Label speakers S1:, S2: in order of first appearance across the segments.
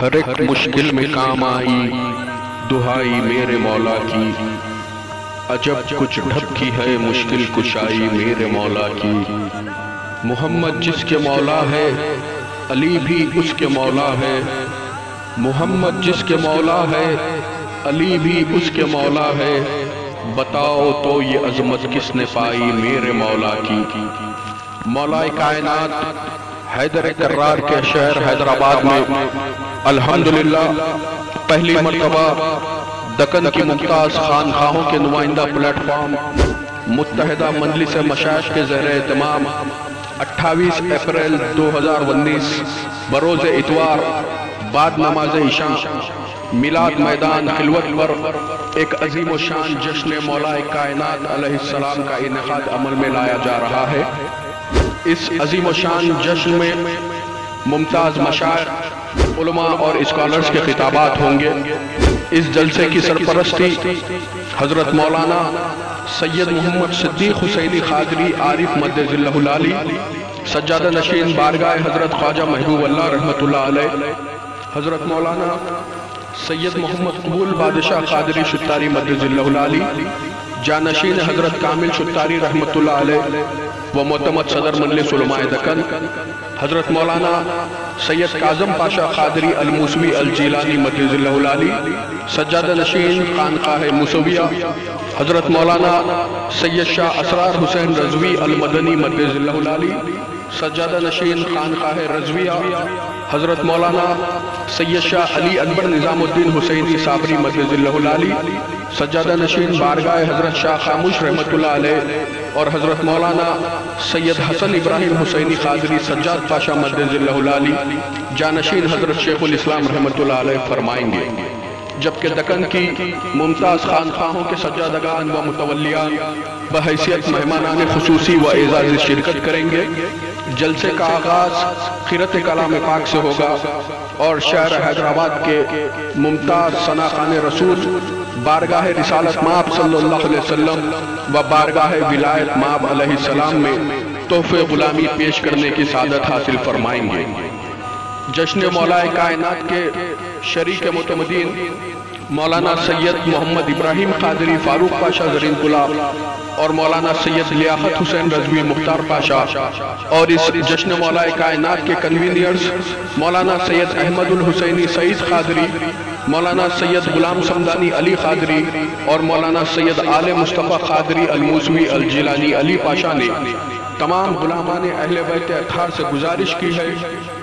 S1: ہر ایک مشکل میں کام آئی، دہائی میرے مولا کی۔ عجب کچھ ڈھپکی ہے، مشکل کشائی میرے مولا کی۔ محمد جس کے مولا ہے، علی بھی اس کے مولا ہے۔ محمد جس کے مولا ہے، علی بھی اس کے مولا ہے۔ بتاؤ تو یہ عظمت کس نے پائی میرے مولا کی۔ مولا کائنات، حیدر کرار کے شہر حیدرآباد میں الحمدللہ، پہلی مرتبہ دکن کی ممتاز خانخواہوں کے نمائندہ پلیٹ فارم متحدہ مجلس مشاعر کے زہر اہتمام اٹھائیس اپریل دو ہزار انیس، بروز اتوار، بعد نماز عشاء، میلاد میدان خلوت پر ایک عظیم و شان جشن مولا کائنات علیہ السلام کا انعقاد عمل میں لایا جا رہا ہے۔ اس عظیم و شان جشن میں ممتاز مشاعر علماء اور اسکالرز کے خطابات ہوں گے۔ اس جلسے کی سرپرستی حضرت مولانا سید محمد صدیق حسینی خادری، عارف مدد اللہ العالی، سجادہ نشین بارگاہ حضرت خواجہ محبوب اللہ رحمت اللہ علیہ، حضرت مولانا سید محمد قبول بادشاہ قادری شتاری مدد اللہ العالی، جانشین حضرت کامل شتاری رحمت اللہ علیہ و معتمد صدر مجلس علماء دکن، حضرت مولانا سید کاظم پاشا خادری الموسوی الجیلانی مدد اللہ العالی سجادہ نشین خانقاہ موسویہ، حضرت مولانا سید شاہ اسرار حسین رضوی المدنی مدد اللہ العالی سجادہ نشین خانقاہ رضویہ حضرت مولانا سید شاہ علی اکبر نظام الدین حسینی صابری مدد اللہ العالی سجادہ نشین بارگاہ حضرت شاہ خاموش رحمت اللہ علیہ اور حضرت مولانا سید حسن ابراہیم حسینی خادری سجاد پاشا مدد اللہ العالی جانشین حضرت شیخ الاسلام رحمت اللہ علیہ فرمائیں گے۔ جبکہ دکن کی ممتاز خانخواہوں کے سجادگان و متولیان بحیثیت مہمانان خصوصی و اعزاز شرکت کریں گے جلسے کا آغاز خیرت کلام پاک سے ہوگا اور شہر حیدرآباد کے ممتاز سناخان رسول بارگاہ رسالت ماب صلی اللہ علیہ وسلم و بارگاہ ولایت ماب علیہ السلام میں تحفہ غلامی پیش کرنے کی سعادت حاصل فرمائیں گے۔ جشن مولا کائنات کے شریک متمدین مولانا سید محمد ابراہیم قادری فاروق پاشا زرین گلاب اور مولانا سید لیاقت حسین رضوی مختار پاشا اور اس جشن مولا کائنات کے کنوینئرز مولانا سید احمد الحسینی سعید قادری، مولانا سید غلام سمدانی علی قادری اور مولانا سید آل مصطفیٰ قادری الموسوی الجیلانی علی پاشا نے تمام غلامان اہل بیت اطہار سے گزارش کی ہے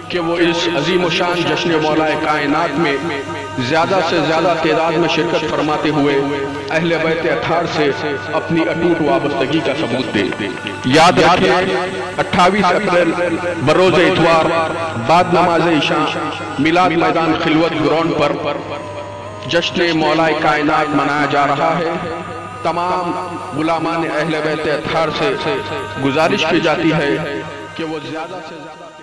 S1: کہ وہ اس عظیم و شان جشن مولا کائنات میں زیادہ سے زیادہ تعداد میں شرکت فرماتے ہوئے اہل بیت اطہار سے اپنی اٹوٹ وابستگی کا ثبوت دیں یاد رکھیں اٹھائیس اپریل، بروز اتوار، بعد نماز عشاء، میلاد میدان خلوت گراؤنڈ پر جشن مولا کائنات منایا جا رہا ہے۔ تمام غلامان اہل بیت اطہار سے گزارش کی جاتی ہے کہ وہ زیادہ سے زیادہ